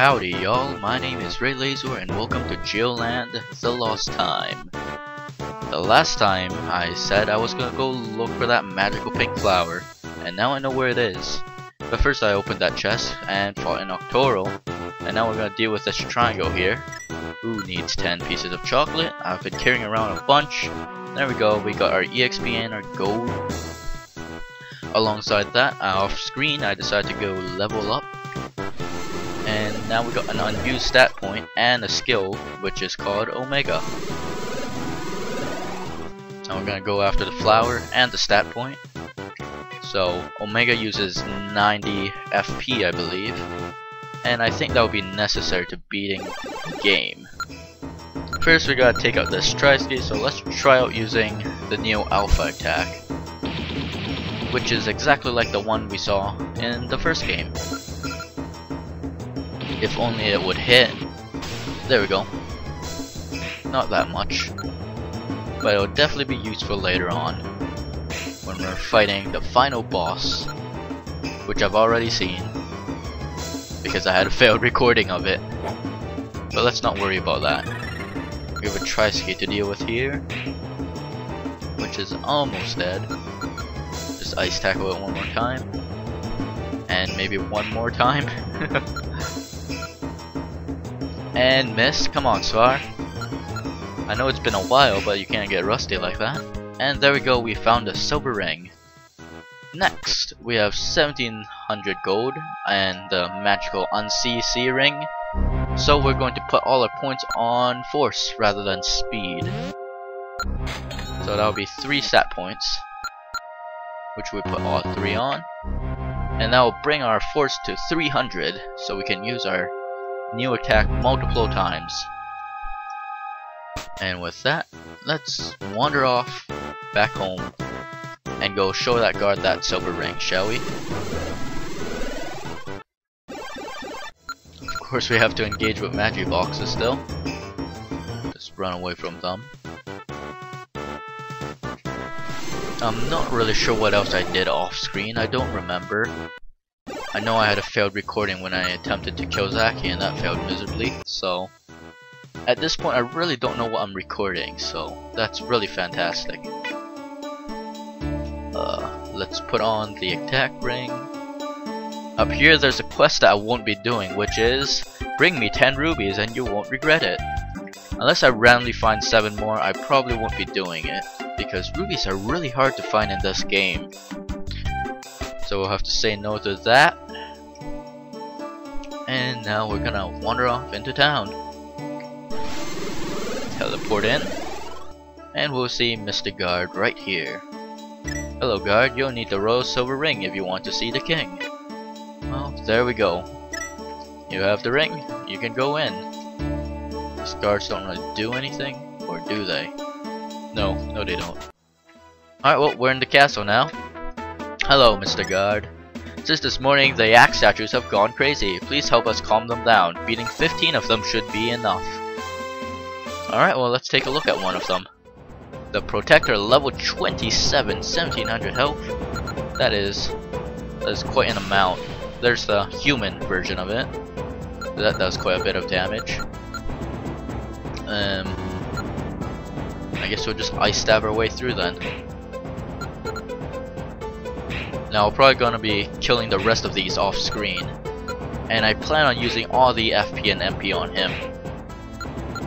Howdy y'all, my name is Raylazor and welcome to Geoland The Lost Time. The last time I said I was gonna go look for that magical pink flower, and now I know where it is. But first I opened that chest and fought an Octoral, and now we're gonna deal with this triangle here. Who needs 10 pieces of chocolate? I've been carrying around a bunch. There we go, we got our EXP and our gold. Alongside that, off screen I decided to go level up now we got an unused stat point and a skill which is called Omega. Now we're gonna go after the flower and the stat point. So Omega uses 90 FP I believe and I think that would be necessary to beating the game. First we gotta take out this Tri-Skate so let's try out using the Neo Alpha attack which is exactly like the one we saw in the first game. If only it would hit. There we go. Not that much. But it'll definitely be useful later on. When we're fighting the final boss. Which I've already seen. Because I had a failed recording of it. But let's not worry about that. We have a Tri-Skate to deal with here. Which is almost dead. Just ice tackle it one more time. And maybe one more time. And miss. Come on, Svar. I know it's been a while, but you can't get rusty like that. And there we go, we found a silver ring. Next, we have 1700 gold and the magical see ring. So we're going to put all our points on force rather than speed. So that'll be 3 stat points, which we put all 3 on. And that will bring our force to 300, so we can use our new attack multiple times. And with that, let's wander off back home and go show that guard that silver ring, shall we? Of course we have to engage with magic boxes still. Just run away from them. I'm not really sure what else I did off screen, I don't remember. I know I had a failed recording when I attempted to kill Zaki and that failed miserably, so at this point I really don't know what I'm recording, so that's really fantastic. Uh, let's put on the attack ring. Up here there's a quest that I won't be doing, which is bring me 10 rubies and you won't regret it. Unless I randomly find 7 more, I probably won't be doing it, because rubies are really hard to find in this game. So we'll have to say no to that. And now we're gonna wander off into town. Teleport in. And we'll see Mr. Guard right here. Hello guard, you'll need the royal silver ring if you want to see the king. Well, there we go. You have the ring, you can go in. These guards don't really do anything, or do they? No, no they don't. Alright, well, we're in the castle now. Hello, Mr. Guard. Since this morning, the Yak statues have gone crazy. Please help us calm them down. Beating 15 of them should be enough. Alright, well let's take a look at one of them. The Protector level 27, 1700 health. That is, that is quite an amount. There's the human version of it. That does quite a bit of damage. Um, I guess we'll just ice stab our way through then. Now I'm probably to be killing the rest of these off screen. And I plan on using all the FP and MP on him.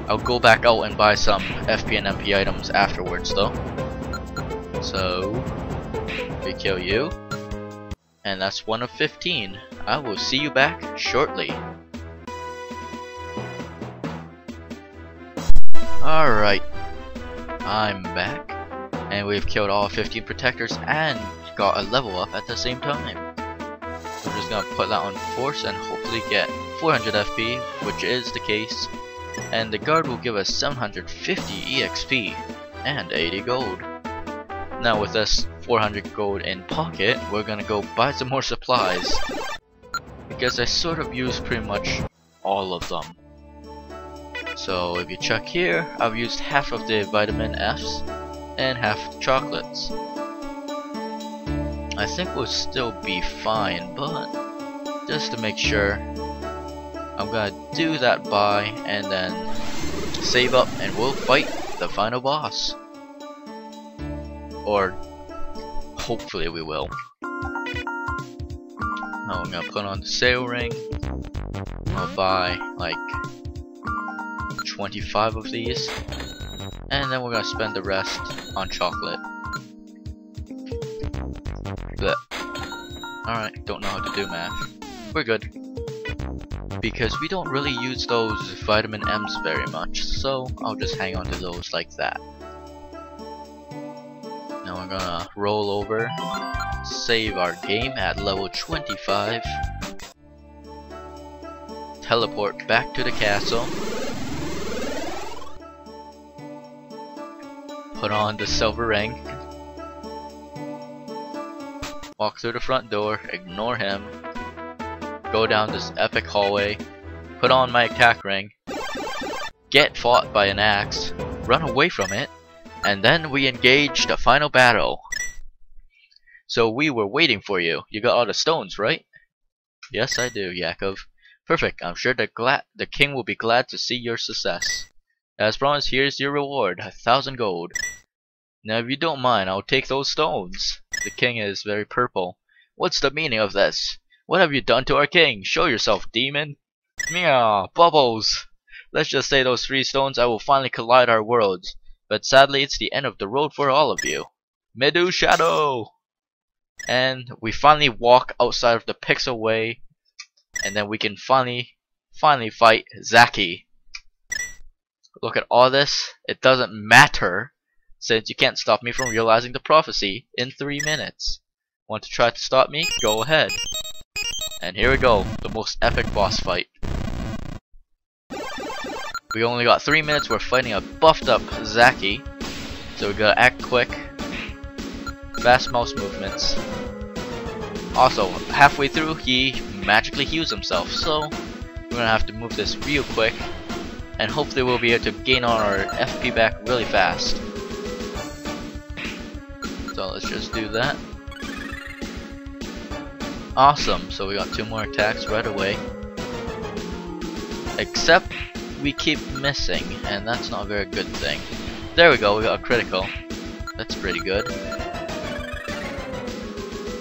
I'll go back out and buy some FP and MP items afterwards though. So, we kill you. And that's one of 15. I will see you back shortly. Alright, I'm back. And we've killed all 15 protectors and got a level up at the same time. I'm just gonna put that on force and hopefully get 400 FP, which is the case. And the guard will give us 750 EXP and 80 gold. Now with this 400 gold in pocket, we're gonna go buy some more supplies. Because I sort of used pretty much all of them. So if you check here, I've used half of the vitamin Fs and half chocolates. I think we'll still be fine, but just to make sure, I'm gonna do that buy and then save up and we'll fight the final boss. Or hopefully we will. Now I'm gonna put on the sale ring. I'll buy like 25 of these. And then we're gonna spend the rest on chocolate. Alright, don't know how to do math. We're good. Because we don't really use those vitamin M's very much, so I'll just hang on to those like that. Now we're gonna roll over, save our game at level 25, teleport back to the castle, put on the silver ring, walk through the front door, ignore him, go down this epic hallway, put on my attack ring, get fought by an axe, run away from it, and then we engage the final battle. So we were waiting for you. You got all the stones, right? Yes, I do, Yakov. Perfect. I'm sure the the king will be glad to see your success. As promised, here's your reward, a thousand gold. Now, if you don't mind, I'll take those stones. The king is very purple. What's the meaning of this? What have you done to our king? Show yourself, demon. Meow, bubbles. Let's just say those three stones I will finally collide our worlds. But sadly, it's the end of the road for all of you. Medu Shadow! And we finally walk outside of the pixel way. And then we can finally, finally fight Zaki. Look at all this. It doesn't matter since you can't stop me from realizing the prophecy in three minutes. Want to try to stop me? Go ahead. And here we go, the most epic boss fight. We only got three minutes, we're fighting a buffed up Zaki. So we gotta act quick. Fast mouse movements. Also, halfway through, he magically heals himself, so we're gonna have to move this real quick. And hopefully we'll be able to gain on our FP back really fast. So let's just do that. Awesome, so we got two more attacks right away. Except we keep missing, and that's not a very good thing. There we go, we got a critical. That's pretty good.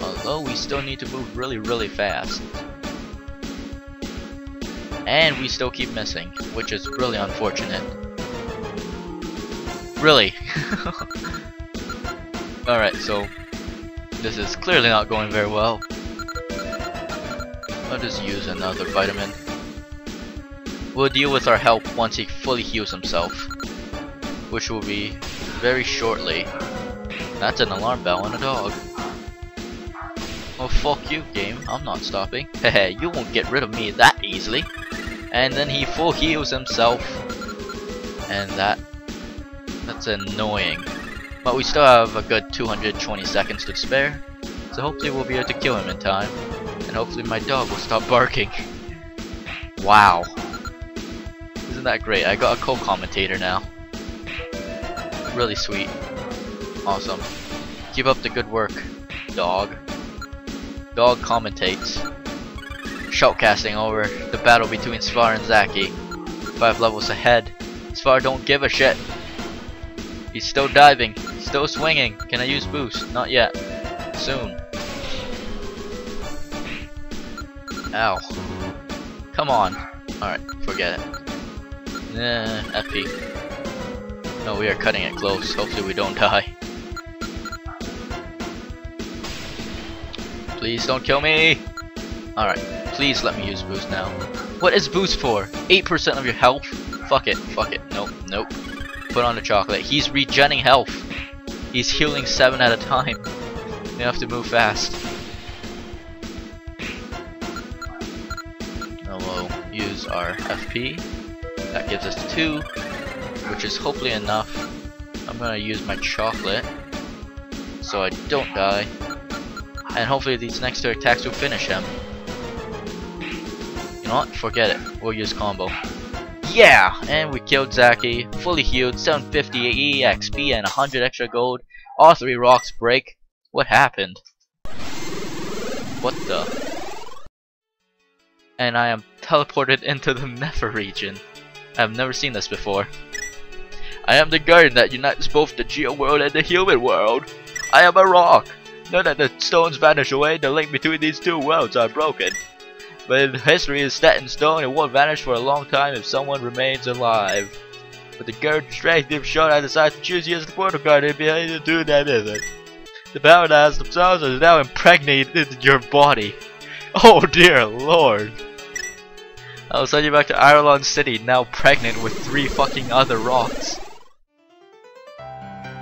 Although we still need to move really, really fast. And we still keep missing, which is really unfortunate. Really. Alright, so this is clearly not going very well. I'll just use another vitamin. We'll deal with our help once he fully heals himself. Which will be very shortly. That's an alarm bell and a dog. Oh fuck you game, I'm not stopping. Hehe, you won't get rid of me that easily. And then he full heals himself. And that that's annoying. But we still have a good 220 seconds to spare. So hopefully we'll be able to kill him in time and hopefully my dog will stop barking. Wow. Isn't that great? I got a co-commentator now. Really sweet. Awesome. Keep up the good work, dog. Dog commentates. Shoutcasting over the battle between Svar and Zaki. Five levels ahead. Svar don't give a shit. He's still diving. Still swinging. Can I use boost? Not yet. Soon. Ow. Come on. Alright, forget it. Nah, FP. No, we are cutting it close. Hopefully we don't die. Please don't kill me! Alright, please let me use boost now. What is boost for? 8% of your health? Fuck it, fuck it. Nope, nope. Put on the chocolate. He's regenning health. He's healing 7 at a time. You have to move fast. Now we'll use our FP. That gives us 2, which is hopefully enough. I'm gonna use my chocolate so I don't die. And hopefully these next two attacks will finish him. You know what? Forget it. We'll use combo. Yeah! And we killed Zaki, fully healed, 750 EXP and 100 extra gold. All three rocks break. What happened? What the? and I am teleported into the Nether region. I have never seen this before. I am the guardian that unites both the geo world and the human world. I am a rock. Now that the stones vanish away, the link between these two worlds are broken. But history is set in stone, and won't vanish for a long time if someone remains alive. With the guard strength you've shown, I decided to choose you as the portal guardian behind the do that is it. The paradise themselves are now impregnated your body. Oh dear lord. I'll send you back to Ireland City, now pregnant with three fucking other rocks.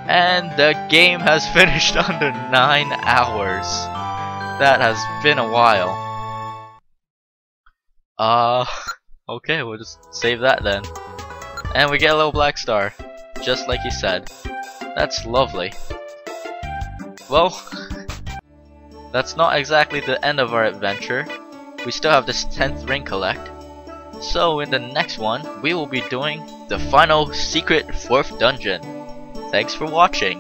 And the game has finished under 9 hours. That has been a while. Uh, okay, we'll just save that then. And we get a little black star, just like he said. That's lovely. Well, that's not exactly the end of our adventure. We still have this 10th ring collect. So in the next one, we will be doing the final secret 4th dungeon. Thanks for watching.